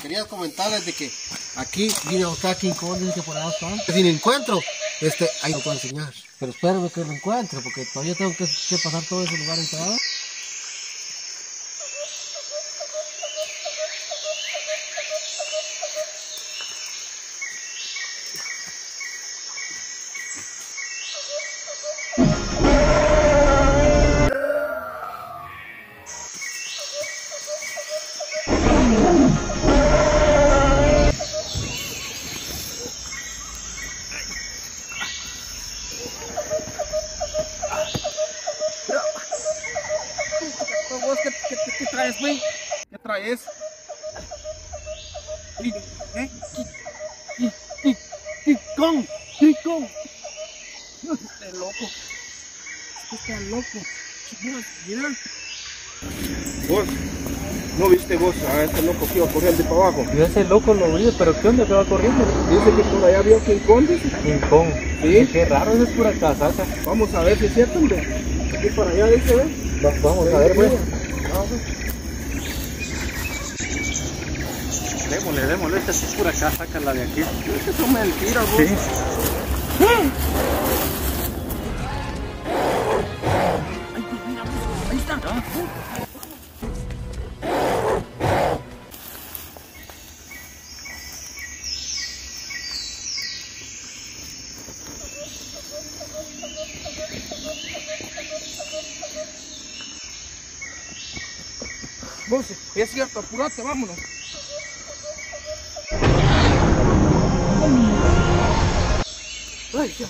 quería comentarles de que aquí vine a buscar King Kong, dice que por allá está. Si lo encuentro, este, ahí lo puedo enseñar. Pero espérame que lo encuentre, porque todavía tengo que, que pasar todo ese lugar entrada. Traes, güey? ¿Qué traes? ¿Eh? Kong, Kong. Este loco. Este loco. Mira. Vos, ¿no viste vos a este loco que iba corriendo para abajo? Yo ese loco lo vi, pero ¿qué onda que va corriendo? Dice que por allá vio King Kong, dice. King Kong. Sí. Qué raro, eso es pura casaca. Vamos a ver si es cierto, hombre. Aquí para allá dice, ¿eh? Va- vamos a ver, pues. Démosle, démosle, esta es pura casaca la de aquí. Es que son mentiras, vos. Sí. Ahí está. Vos, es cierto, apurate, vámonos. 哎呀！